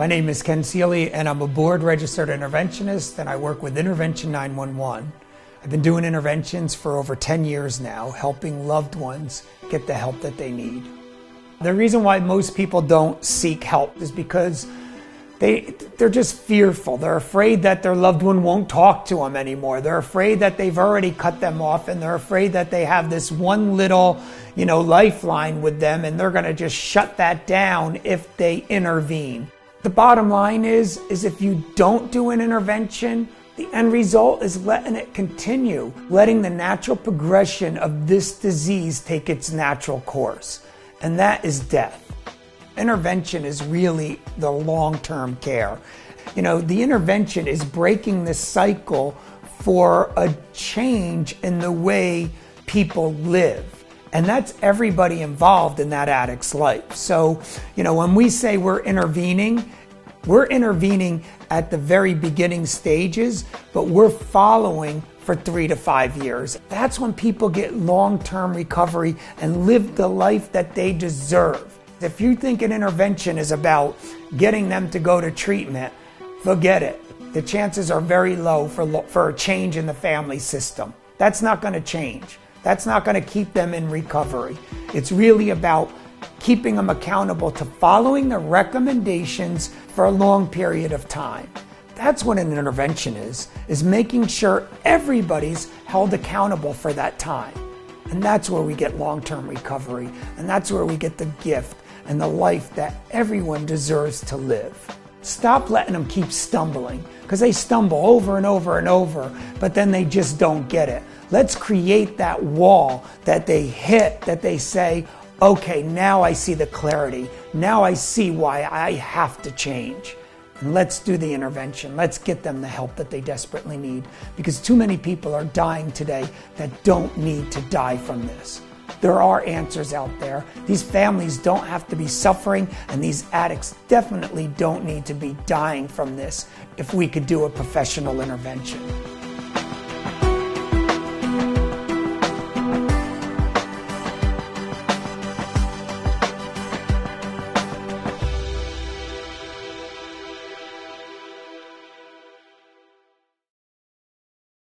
My name is Ken Seeley, and I'm a board registered interventionist, and I work with Intervention 911. I've been doing interventions for over 10 years now, helping loved ones get the help that they need. The reason why most people don't seek help is because they they're just fearful. They're afraid that their loved one won't talk to them anymore. They're afraid that they've already cut them off and they're afraid that they have this one little, you know, lifeline with them and they're going to just shut that down if they intervene. The bottom line is is if you don't do an intervention, the end result is letting it continue, letting the natural progression of this disease take its natural course. And that is death intervention is really the long term care. You know, the intervention is breaking the cycle for a change in the way people live. And that's everybody involved in that addict's life. So, you know, when we say we're intervening, we're intervening at the very beginning stages, but we're following for three to five years. That's when people get long term recovery and live the life that they deserve. If you think an intervention is about getting them to go to treatment, forget it. The chances are very low for, for a change in the family system. That's not going to change. That's not going to keep them in recovery. It's really about keeping them accountable to following the recommendations for a long period of time. That's what an intervention is, is making sure everybody's held accountable for that time. And that's where we get long-term recovery, and that's where we get the gift and the life that everyone deserves to live. Stop letting them keep stumbling because they stumble over and over and over, but then they just don't get it. Let's create that wall that they hit, that they say, okay, now I see the clarity. Now I see why I have to change. And let's do the intervention. Let's get them the help that they desperately need because too many people are dying today that don't need to die from this. There are answers out there. These families don't have to be suffering, and these addicts definitely don't need to be dying from this if we could do a professional intervention.